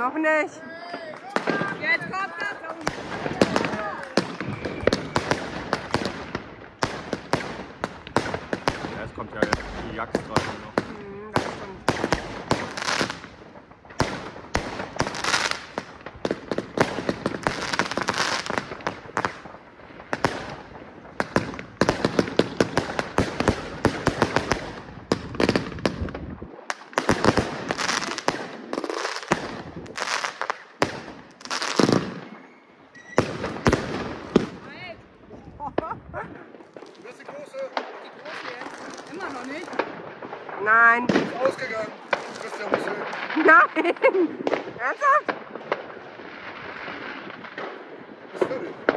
Noch nicht. Jetzt kommt das. Ja, es kommt ja die Jagdstraße noch. Immer noch nicht? Nein. Ist ausgegangen. Christian muss hin. Nein. Ernsthaft? Ist fertig.